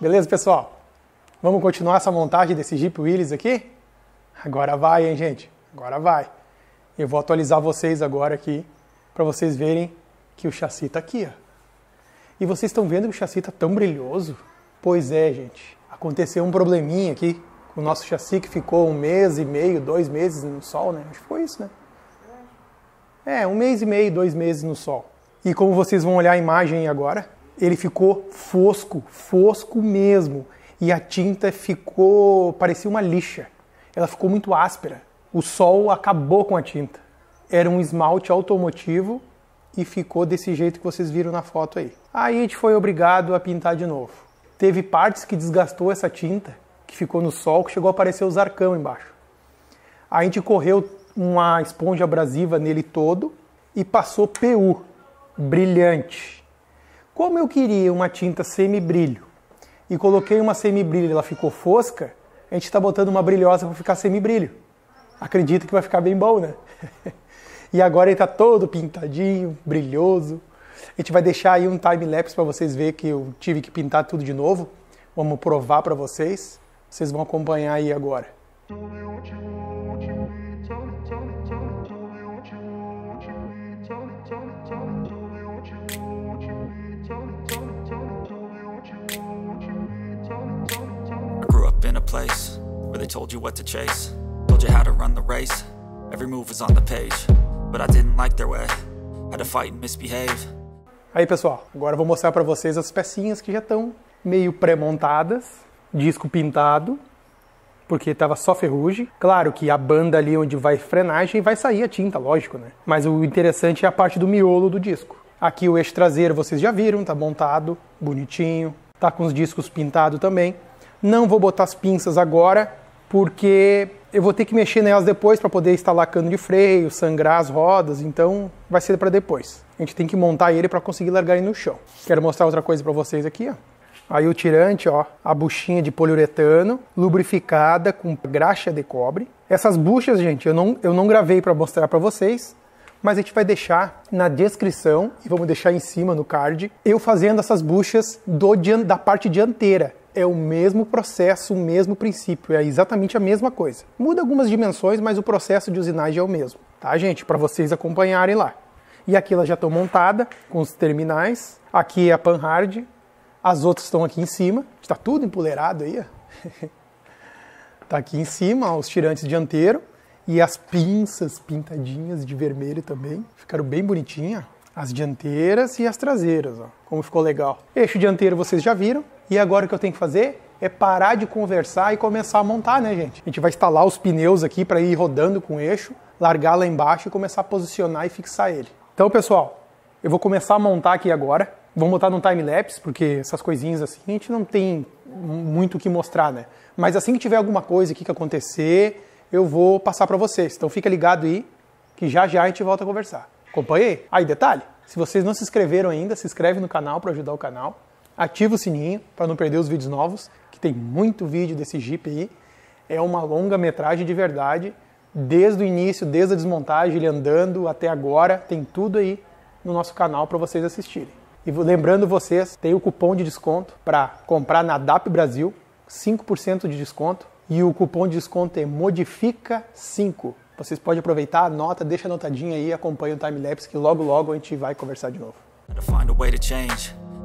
Beleza, pessoal? Vamos continuar essa montagem desse Jeep Willys aqui? Agora vai, hein, gente? Agora vai. Eu vou atualizar vocês agora aqui para vocês verem que o chassi está aqui, ó. E vocês estão vendo que o chassi está tão brilhoso? Pois é, gente. Aconteceu um probleminha aqui com o nosso chassi que ficou um mês e meio, dois meses no sol, né? Acho que foi isso, né? É, um mês e meio, dois meses no sol. E como vocês vão olhar a imagem agora, ele ficou fosco, fosco mesmo. E a tinta ficou, parecia uma lixa. Ela ficou muito áspera. O sol acabou com a tinta. Era um esmalte automotivo e ficou desse jeito que vocês viram na foto aí. Aí a gente foi obrigado a pintar de novo. Teve partes que desgastou essa tinta, que ficou no sol, que chegou a aparecer os arcão embaixo. A gente correu uma esponja abrasiva nele todo e passou PU, brilhante. Como eu queria uma tinta semi-brilho e coloquei uma semi-brilho ela ficou fosca, a gente está botando uma brilhosa para ficar semi-brilho. Acredito que vai ficar bem bom, né? e agora ele está todo pintadinho, brilhoso. A gente vai deixar aí um time-lapse para vocês verem que eu tive que pintar tudo de novo. Vamos provar para vocês. Vocês vão acompanhar aí agora. Place where they told you what to chase, told you how to run the race. Every move was on the page, but I didn't like their way. Had to fight and misbehave. Aí pessoal, agora eu vou mostrar para vocês as pecinhas que já estão meio pré-montadas, disco pintado, porque estava só ferrugem. Claro que a banda ali onde vai frenagem vai sair a tinta, lógico, né? Mas o interessante é a parte do miolo do disco. Aqui o eixo traseiro vocês já viram, tá montado, bonitinho, tá com os discos pintados também. Não vou botar as pinças agora, porque eu vou ter que mexer nelas depois para poder instalar cano de freio, sangrar as rodas, então vai ser para depois. A gente tem que montar ele para conseguir largar ele no chão. Quero mostrar outra coisa para vocês aqui, ó. Aí o tirante, ó, a buchinha de poliuretano, lubrificada com graxa de cobre. Essas buchas, gente, eu não, eu não gravei para mostrar para vocês, mas a gente vai deixar na descrição e vamos deixar em cima no card eu fazendo essas buchas do, da parte dianteira é o mesmo processo, o mesmo princípio, é exatamente a mesma coisa. Muda algumas dimensões, mas o processo de usinagem é o mesmo, tá, gente? Para vocês acompanharem lá. E aqui ela já estão montada com os terminais. Aqui é a Panhard, as outras estão aqui em cima. Está tudo empoleirado aí, ó. tá aqui em cima, os tirantes dianteiro e as pinças pintadinhas de vermelho também. Ficaram bem bonitinhas. As dianteiras e as traseiras, ó. Como ficou legal. Eixo dianteiro vocês já viram. E agora o que eu tenho que fazer é parar de conversar e começar a montar, né, gente? A gente vai instalar os pneus aqui para ir rodando com o eixo, largar lá embaixo e começar a posicionar e fixar ele. Então, pessoal, eu vou começar a montar aqui agora. Vamos botar no time-lapse, porque essas coisinhas assim a gente não tem muito o que mostrar, né? Mas assim que tiver alguma coisa aqui que acontecer, eu vou passar para vocês. Então fica ligado aí, que já já a gente volta a conversar. Acompanhei? Aí, detalhe, se vocês não se inscreveram ainda, se inscreve no canal para ajudar o canal ativa o sininho para não perder os vídeos novos, que tem muito vídeo desse Jeep aí. É uma longa metragem de verdade, desde o início, desde a desmontagem, ele andando até agora, tem tudo aí no nosso canal para vocês assistirem. E lembrando vocês, tem o cupom de desconto para comprar na DAP Brasil, 5% de desconto, e o cupom de desconto é modifica5. Vocês podem aproveitar, anota, deixa anotadinha aí, acompanha o timelapse que logo logo a gente vai conversar de novo.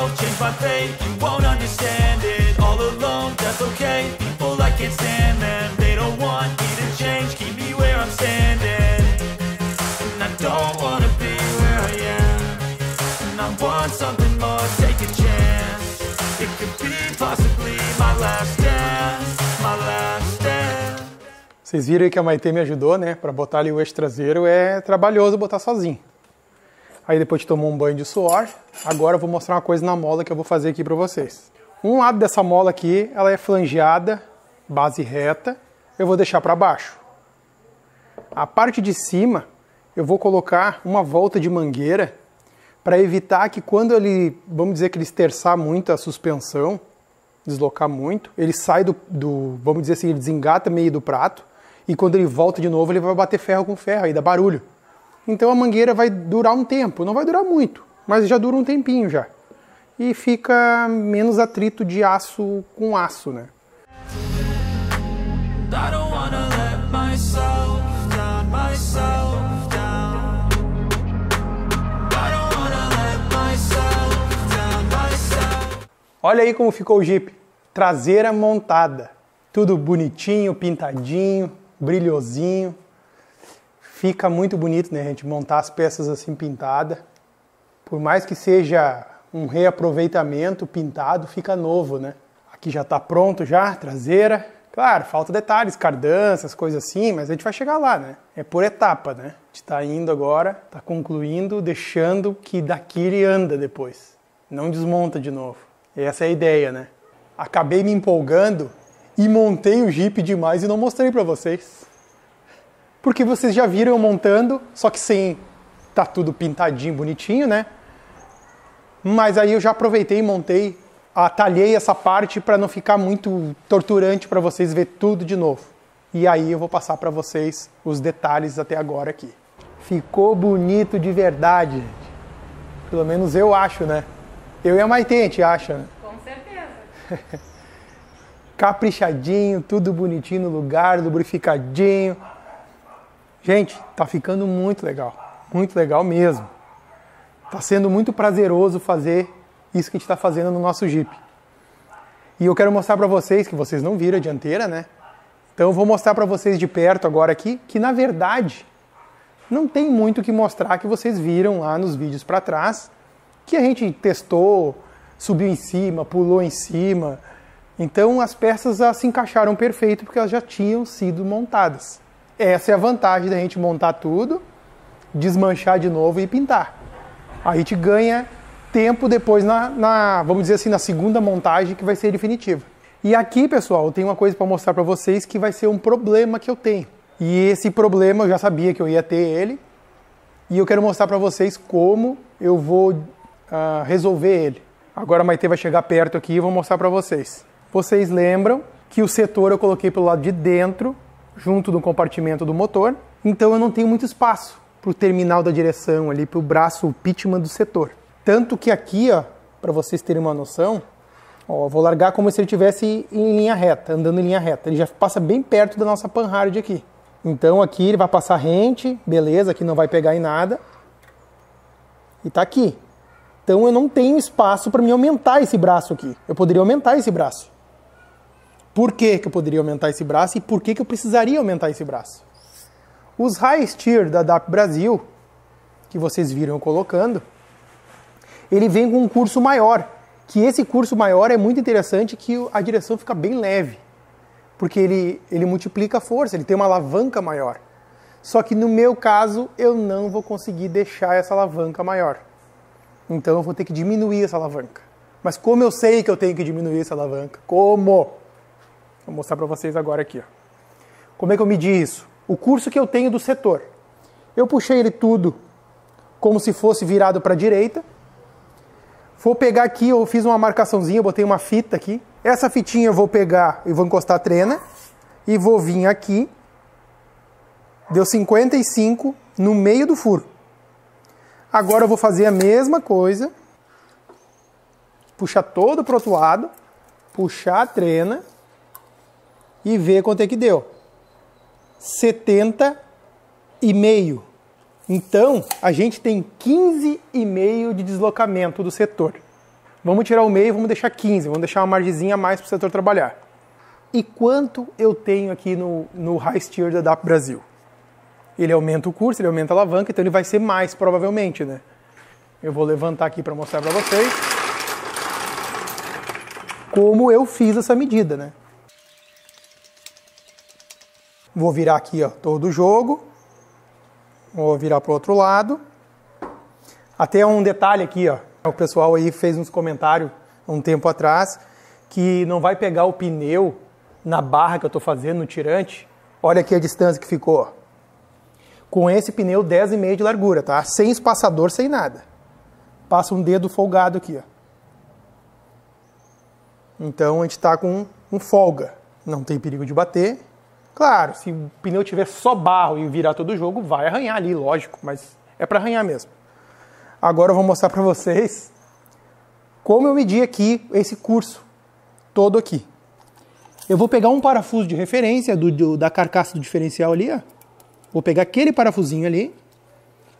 slow, change my fate. You won't understand it, all alone, that's okay. People, I can't stand them, they don't want me to change. Keep me where I'm standing. And I don't wanna be where I am. And I want something more, take a chance. It could be possibly my last dance, my last dance. Vocês viram aí que a Maite me ajudou, né? Pra botar ali o extra traseiro é trabalhoso botar sozinho. Aí depois de tomar um banho de suor, agora eu vou mostrar uma coisa na mola que eu vou fazer aqui para vocês. Um lado dessa mola aqui, ela é flangeada, base reta, eu vou deixar para baixo. A parte de cima, eu vou colocar uma volta de mangueira para evitar que quando ele, vamos dizer que ele esterçar muito a suspensão, deslocar muito, ele sai do, do, vamos dizer assim, ele desengata meio do prato e quando ele volta de novo ele vai bater ferro com ferro, aí dá barulho. Então a mangueira vai durar um tempo, não vai durar muito, mas já dura um tempinho já. E fica menos atrito de aço com aço, né? Olha aí como ficou o Jeep. Traseira montada. Tudo bonitinho, pintadinho, brilhosinho. Fica muito bonito, né, gente? Montar as peças assim pintada. Por mais que seja um reaproveitamento pintado, fica novo, né? Aqui já está pronto já, traseira. Claro, falta detalhes, cardanças, coisas assim, mas a gente vai chegar lá, né? É por etapa, né? A gente está indo agora, está concluindo, deixando que daqui ele anda depois. Não desmonta de novo. Essa é a ideia, né? Acabei me empolgando e montei o Jeep demais e não mostrei para vocês. Porque vocês já viram eu montando, só que sem tá tudo pintadinho, bonitinho, né? Mas aí eu já aproveitei e montei, atalhei essa parte para não ficar muito torturante para vocês ver tudo de novo. E aí eu vou passar para vocês os detalhes até agora aqui. Ficou bonito de verdade, gente. Pelo menos eu acho, né? Eu e a Maite, a gente acha. Né? Com certeza. Caprichadinho, tudo bonitinho no lugar, lubrificadinho. Gente, tá ficando muito legal. Muito legal mesmo. Tá sendo muito prazeroso fazer isso que a gente está fazendo no nosso Jeep. E eu quero mostrar para vocês, que vocês não viram a dianteira, né? Então eu vou mostrar para vocês de perto agora aqui, que na verdade não tem muito o que mostrar que vocês viram lá nos vídeos para trás que a gente testou, subiu em cima, pulou em cima. Então as peças se encaixaram perfeito porque elas já tinham sido montadas. Essa é a vantagem da gente montar tudo, desmanchar de novo e pintar. A gente ganha tempo depois na, na, vamos dizer assim, na segunda montagem que vai ser definitiva. E aqui, pessoal, eu tenho uma coisa para mostrar para vocês que vai ser um problema que eu tenho. E esse problema eu já sabia que eu ia ter ele. E eu quero mostrar para vocês como eu vou uh, resolver ele. Agora a Maite vai chegar perto aqui e vou mostrar para vocês. Vocês lembram que o setor eu coloquei pelo lado de dentro, junto do compartimento do motor, então eu não tenho muito espaço para o terminal da direção ali, para o braço pitman do setor. Tanto que aqui, ó, para vocês terem uma noção, ó, vou largar como se ele estivesse em linha reta, andando em linha reta. Ele já passa bem perto da nossa panhard aqui. Então aqui ele vai passar rente, beleza, aqui não vai pegar em nada. E tá aqui. Então eu não tenho espaço para me aumentar esse braço aqui. Eu poderia aumentar esse braço. Por que, que eu poderia aumentar esse braço e por que, que eu precisaria aumentar esse braço? Os high steer da DAP Brasil, que vocês viram eu colocando, ele vem com um curso maior. Que esse curso maior é muito interessante que a direção fica bem leve. Porque ele, ele multiplica a força, ele tem uma alavanca maior. Só que no meu caso, eu não vou conseguir deixar essa alavanca maior. Então eu vou ter que diminuir essa alavanca. Mas como eu sei que eu tenho que diminuir essa alavanca? Como? Vou mostrar para vocês agora aqui. Ó. Como é que eu medi isso? O curso que eu tenho do setor. Eu puxei ele tudo como se fosse virado para a direita. Vou pegar aqui, eu fiz uma marcaçãozinha, eu botei uma fita aqui. Essa fitinha eu vou pegar e vou encostar a trena. E vou vir aqui. Deu 55 no meio do furo. Agora eu vou fazer a mesma coisa. Puxar todo para o outro lado. Puxar a trena. E ver quanto é que deu. 70 e meio. Então, a gente tem 15,5 de deslocamento do setor. Vamos tirar o meio e vamos deixar 15, vamos deixar uma margezinha a mais para o setor trabalhar. E quanto eu tenho aqui no, no High Steer da DAP Brasil? ele aumenta o curso, ele aumenta a alavanca, então ele vai ser mais provavelmente, né? Eu vou levantar aqui para mostrar para vocês como eu fiz essa medida, né? Vou virar aqui, ó, todo o jogo. Vou virar para o outro lado. Até um detalhe aqui, ó. O pessoal aí fez uns comentários um tempo atrás que não vai pegar o pneu na barra que eu estou fazendo no tirante. Olha aqui a distância que ficou. Com esse pneu 10,5 de largura, tá? Sem espaçador, sem nada. Passa um dedo folgado aqui, ó. Então a gente está com um folga. Não tem perigo de bater. Claro, se o pneu tiver só barro e virar todo o jogo, vai arranhar ali, lógico, mas é para arranhar mesmo. Agora eu vou mostrar para vocês como eu medi aqui esse curso todo aqui. Eu vou pegar um parafuso de referência do, do, da carcaça do diferencial ali, ó. Vou pegar aquele parafusinho ali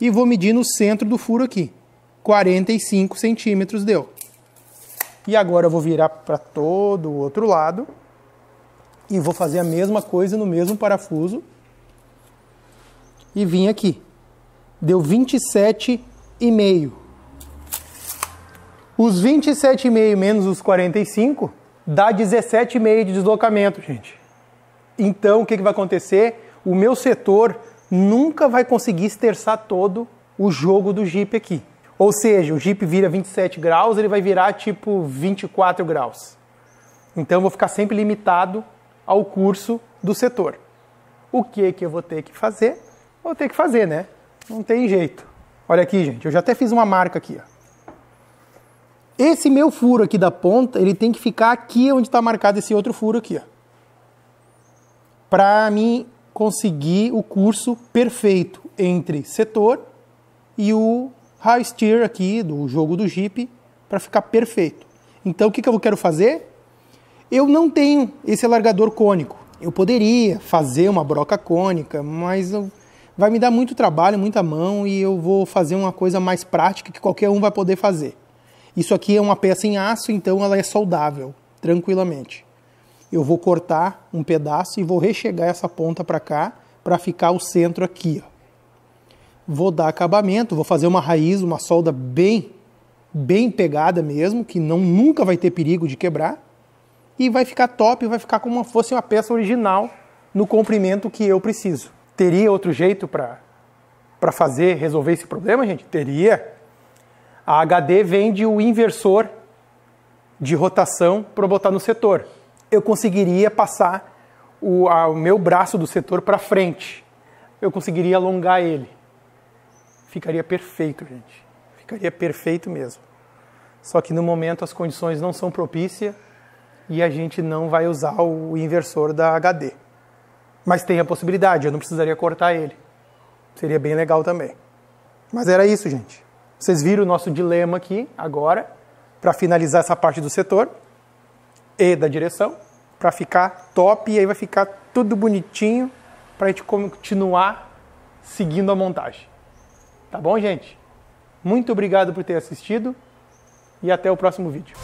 e vou medir no centro do furo aqui. 45 centímetros deu. E agora eu vou virar para todo o outro lado e vou fazer a mesma coisa no mesmo parafuso e vim aqui. Deu 27,5. Os 27,5 menos os 45 dá 17,5 de deslocamento, gente. Então, o que, que vai acontecer? O meu setor nunca vai conseguir esterçar todo o jogo do Jeep aqui. Ou seja, o Jeep vira 27 graus, ele vai virar tipo 24 graus. Então eu vou ficar sempre limitado ao curso do setor. O que que eu vou ter que fazer? Vou ter que fazer, né? Não tem jeito. Olha aqui, gente, eu já até fiz uma marca aqui, ó. Esse meu furo aqui da ponta, ele tem que ficar aqui onde está marcado esse outro furo aqui. Para mim conseguir o curso perfeito entre setor e o high steer aqui do jogo do Jeep para ficar perfeito. Então o que, que eu quero fazer? Eu não tenho esse alargador cônico. Eu poderia fazer uma broca cônica, mas vai me dar muito trabalho, muita mão e eu vou fazer uma coisa mais prática que qualquer um vai poder fazer. Isso aqui é uma peça em aço, então ela é soldável, tranquilamente. Eu vou cortar um pedaço e vou rechegar essa ponta para cá, para ficar o centro aqui. Ó. Vou dar acabamento, vou fazer uma raiz, uma solda bem, bem pegada mesmo, que não nunca vai ter perigo de quebrar. E vai ficar top, vai ficar como se fosse uma peça original no comprimento que eu preciso. Teria outro jeito para fazer, resolver esse problema, gente? Teria. A HD vende o inversor de rotação para botar no setor. Eu conseguiria passar o, a, o meu braço do setor para frente. Eu conseguiria alongar ele. Ficaria perfeito, gente. Ficaria perfeito mesmo. Só que no momento as condições não são propícias e a gente não vai usar o inversor da HD. Mas tem a possibilidade, eu não precisaria cortar ele. Seria bem legal também. Mas era isso, gente. Vocês viram o nosso dilema aqui agora, para finalizar essa parte do setor e da direção, para ficar top e aí vai ficar tudo bonitinho para a gente continuar seguindo a montagem. Tá bom, gente? Muito obrigado por ter assistido e até o próximo vídeo.